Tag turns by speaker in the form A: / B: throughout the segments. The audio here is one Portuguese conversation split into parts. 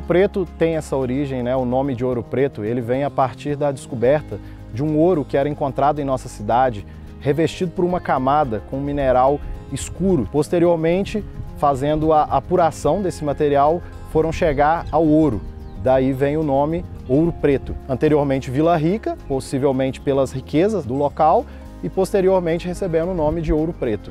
A: Preto tem essa origem, né? o nome de Ouro Preto, ele vem a partir da descoberta de um ouro que era encontrado em nossa cidade, revestido por uma camada com um mineral escuro. Posteriormente, fazendo a apuração desse material, foram chegar ao ouro. Daí vem o nome Ouro Preto. Anteriormente Vila Rica, possivelmente pelas riquezas do local, e posteriormente recebendo o nome de Ouro Preto.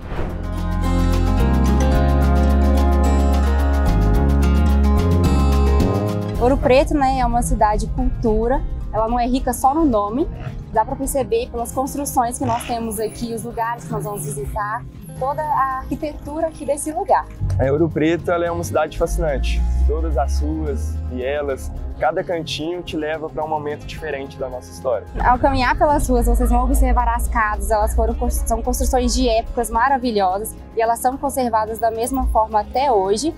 B: Ouro Preto né, é uma cidade cultura, ela não é rica só no nome, dá para perceber pelas construções que nós temos aqui, os lugares que nós vamos visitar, toda a arquitetura aqui desse lugar.
C: A Ouro Preto é uma cidade fascinante. Todas as ruas e elas, cada cantinho te leva para um momento diferente da nossa história.
B: Ao caminhar pelas ruas, vocês vão observar as casas, elas foram são construções de épocas maravilhosas e elas são conservadas da mesma forma até hoje.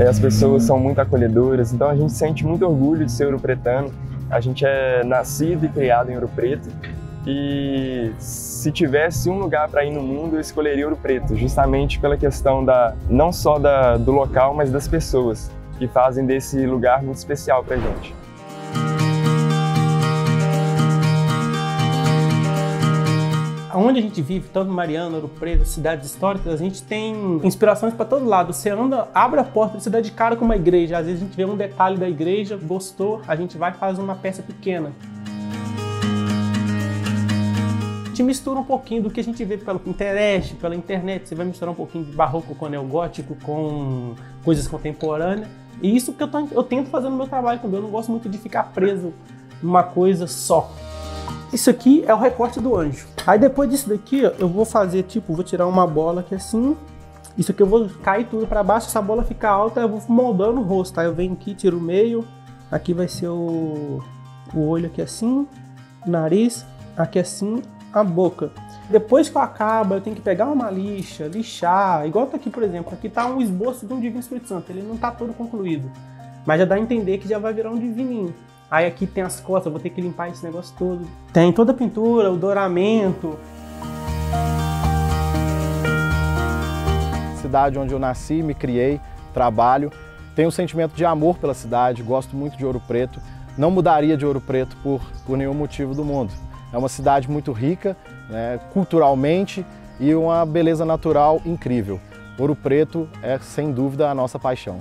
C: É, as pessoas são muito acolhedoras, então a gente sente muito orgulho de ser ouro-pretano. A gente é nascido e criado em Ouro Preto e se tivesse um lugar para ir no mundo, eu escolheria Ouro Preto, justamente pela questão da não só da, do local, mas das pessoas que fazem desse lugar muito especial para gente.
D: Onde a gente vive, tanto Mariana, Ouro Preto, cidades históricas, a gente tem inspirações para todo lado. Você anda, abre a porta, você dá de cara com uma igreja. Às vezes a gente vê um detalhe da igreja, gostou, a gente vai e faz uma peça pequena. Mistura um pouquinho do que a gente vê pela internet, pela internet. Você vai misturar um pouquinho de barroco com neogótico, com coisas contemporâneas. E isso que eu, eu tento fazer no meu trabalho também. Eu não gosto muito de ficar preso numa coisa só. Isso aqui é o recorte do anjo. Aí depois disso daqui, eu vou fazer, tipo, vou tirar uma bola aqui assim. Isso aqui eu vou cair tudo para baixo, essa bola fica alta, eu vou moldando o rosto, tá? Eu venho aqui, tiro o meio. Aqui vai ser o, o olho aqui assim, nariz, aqui assim, a boca. Depois que eu acabo, eu tenho que pegar uma lixa, lixar. Igual tá aqui, por exemplo. Aqui tá um esboço de um Divino Espírito Santo. Ele não tá todo concluído. Mas já dá a entender que já vai virar um divininho. Aí aqui tem as costas, vou ter que limpar esse negócio todo. Tem toda a pintura, o douramento.
A: Cidade onde eu nasci, me criei, trabalho. Tenho um sentimento de amor pela cidade, gosto muito de Ouro Preto. Não mudaria de Ouro Preto por, por nenhum motivo do mundo. É uma cidade muito rica, né, culturalmente e uma beleza natural incrível. Ouro Preto é, sem dúvida, a nossa paixão.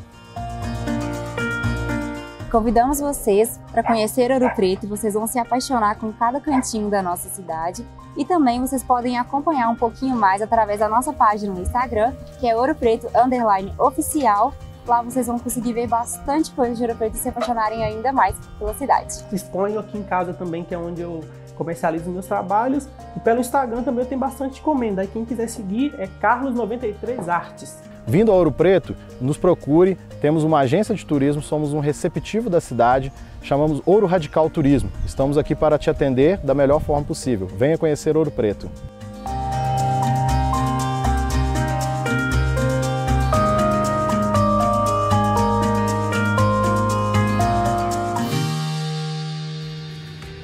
B: Convidamos vocês para conhecer Ouro Preto e vocês vão se apaixonar com cada cantinho da nossa cidade. E também vocês podem acompanhar um pouquinho mais através da nossa página no Instagram, que é Ouro Preto Underline Oficial. Lá vocês vão conseguir ver bastante coisa de Ouro Preto e se apaixonarem ainda mais pela cidade.
D: Exponho aqui em casa também, que é onde eu comercializo meus trabalhos. E pelo Instagram também eu tenho bastante encomenda. Aí quem quiser seguir é Carlos93 Artes.
A: Vindo a Ouro Preto, nos procure, temos uma agência de turismo, somos um receptivo da cidade, chamamos Ouro Radical Turismo. Estamos aqui para te atender da melhor forma possível. Venha conhecer Ouro Preto.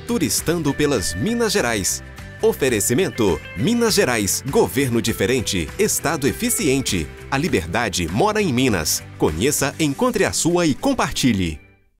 E: Turistando pelas Minas Gerais. Oferecimento: Minas Gerais, governo diferente, estado eficiente. A liberdade mora em Minas. Conheça, encontre a sua e compartilhe.